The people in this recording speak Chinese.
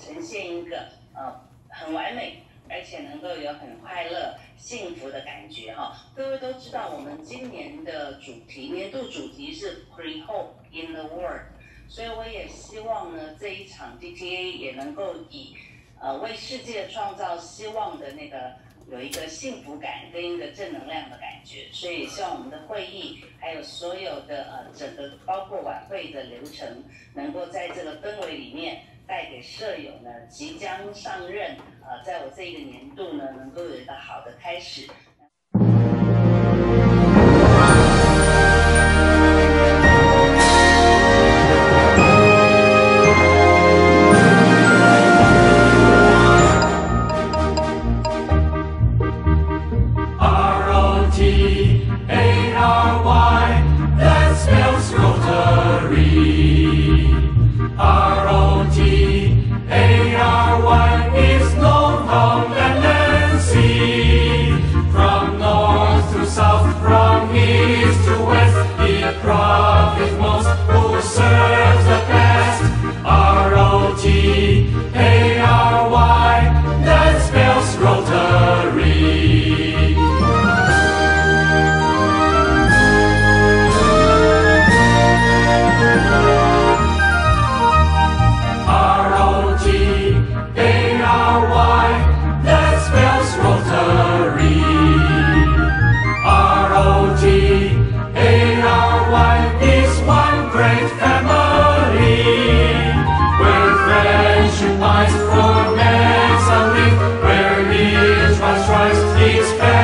呈现一个呃很完美而且能够有很快乐幸福的感觉哈。各位都知道我们今年的主题年度主题是 pre hope in the world 所以我也希望呢这一场 dta 也能够以呃为世界创造希望的那个有一个幸福感跟一个正能量的感觉。所以也希望我们的会议还有所有的呃整个包括晚会的流程能够在这个氛围里面带给舍友呢，即将上任，啊，在我这一个年度呢，能够有一个好的开始。记，哎呀。should eyes for man's where he is, Christ, Christ, he's fair.